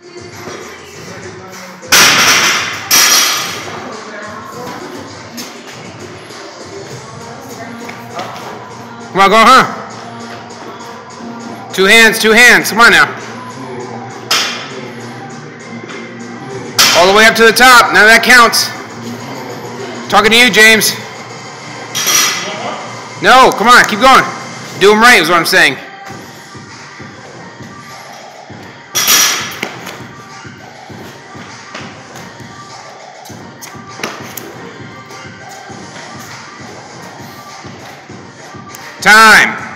Come on, go, huh? Two hands, two hands. Come on now. All the way up to the top. Now that counts. Talking to you, James. No, come on, keep going. Do them right is what I'm saying. Time.